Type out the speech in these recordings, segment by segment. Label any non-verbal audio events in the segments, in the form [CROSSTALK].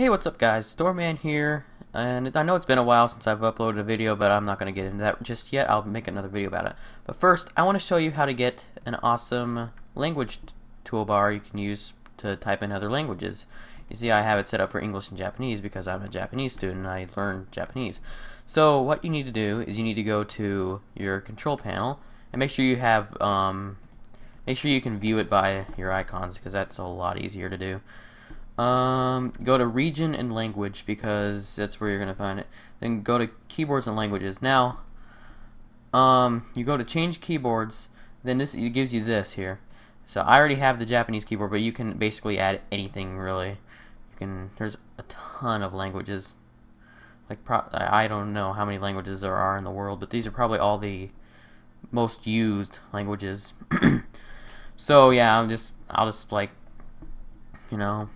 Hey, what's up guys? Stormman here, and I know it's been a while since I've uploaded a video, but I'm not going to get into that just yet. I'll make another video about it. But first, I want to show you how to get an awesome language toolbar you can use to type in other languages. You see, I have it set up for English and Japanese because I'm a Japanese student and I learned Japanese. So what you need to do is you need to go to your control panel and make sure you have um, make sure you can view it by your icons because that's a lot easier to do. Um, go to region and language because that's where you're gonna find it. Then go to keyboards and languages. Now, um, you go to change keyboards. Then this it gives you this here. So I already have the Japanese keyboard, but you can basically add anything really. You can. There's a ton of languages. Like pro I don't know how many languages there are in the world, but these are probably all the most used languages. [CLEARS THROAT] so yeah, I'm just I'll just like you know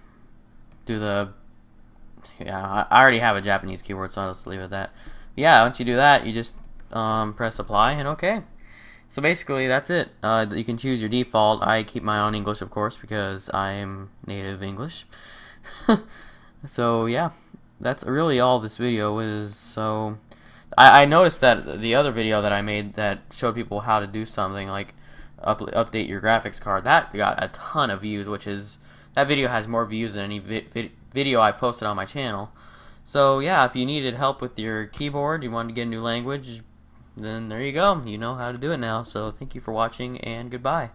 do the yeah I already have a Japanese keyboard so I'll just leave it at that. Yeah once you do that you just um, press apply and okay. So basically that's it. Uh, you can choose your default. I keep my own English of course because I'm native English. [LAUGHS] So yeah that's really all this video is. So I, I noticed that the other video that I made that showed people how to do something like up, update your graphics card that got a ton of views which is that video has more views than any vi vi video I posted on my channel. So yeah, if you needed help with your keyboard, you wanted to get a new language, then there you go. You know how to do it now. So thank you for watching and goodbye.